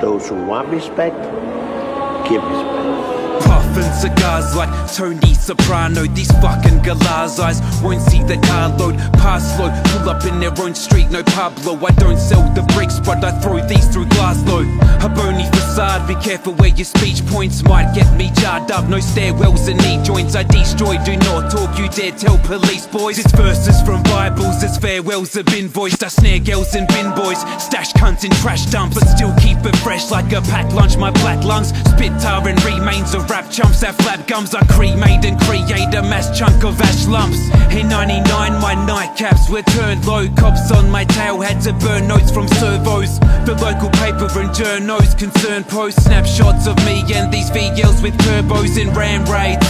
Those who want respect, give respect. Puffin' cigars like Tony Soprano These fucking galahs eyes. Won't see the carload Pass slow, pull up in their own street, no Pablo. I don't sell the bricks, but I throw these through glass though A bony facade, be careful where your speech points Might get me jarred up, no stairwells and knee joints I destroy, do not talk, you dare tell police boys. It's verses from Bibles, it's farewells have been voiced. I snare girls and bin boys, stash cunts in trash dumps But still keep it fresh. Like a packed lunch My black lungs, spit tar and remains of rap chumps that flap gums I cremate and create a mass chunk of ash lumps. In 99 my nightcaps were turned low. Cops on my tail had to burn notes from servos. The local paper and journos concerned post Snapshots of me and these VLs with turbos in ram raids.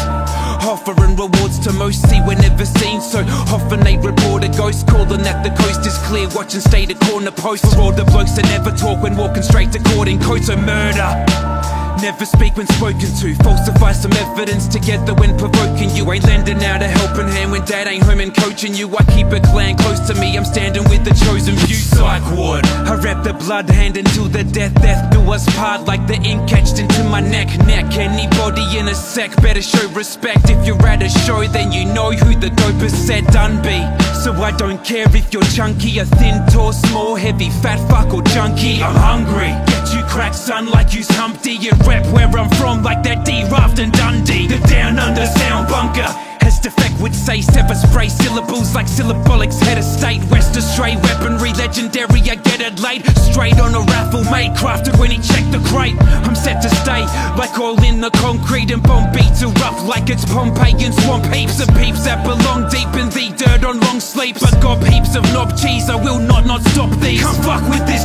Offering rewards to most see we're never seen. So often they report a ghost Calling that the coast is clear. Watching state a corner post. For all the blokes that never talk When walking straight to court in coats of murder Never speak when spoken to. Falsify some evidence together when provoking you. Ain't lending out a helping hand when dad ain't home and coaching you. I keep a clan close to me, I'm standing with the chosen few. Psych ward. I rep the blood hand until the death, death do us part Like the ink etched into my neck, neck. Anybody in a sec better show respect. If you're at a show then you know who the dopest said. Done be. So I don't care if you're chunky or thin, tall, small, heavy, fat, fuck or junkie I'm hungry You crack son like you's Humpty You rap where I'm from like that Drapht and Dundee The down under sound bunker as defect would say, sever spray syllables like Syllabolix. Head of state, West Australia weaponry, legendary. I get it late, straight on a raffle made, crafted when he checked the crate. I'm set to stay, like all in the concrete, and bomb beats rough like it's Pompeii and swamp heaps of peeps that belong deep in the dirt on long sleeps. But got heaps of knob cheese, I will not not stop these. Come fuck with this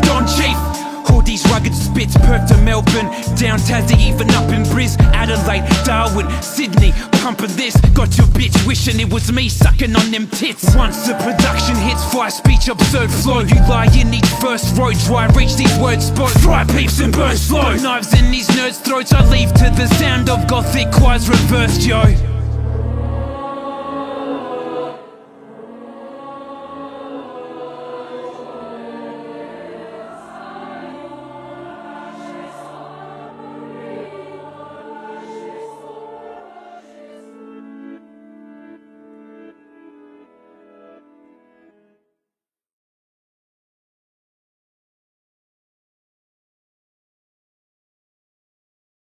rugged Perth to Melbourne, down Tassie, even up in Bris, Adelaide, Darwin, Sydney, pumping this. Got your bitch wishing it was me sucking on them tits. Once the production hits, fire speech, absurd flow. You lie in each first row, try reach these words, spot. Fry peeps and burn slow. Knives in these nerds' throats, I leave to the sound of gothic choirs reversed, yo.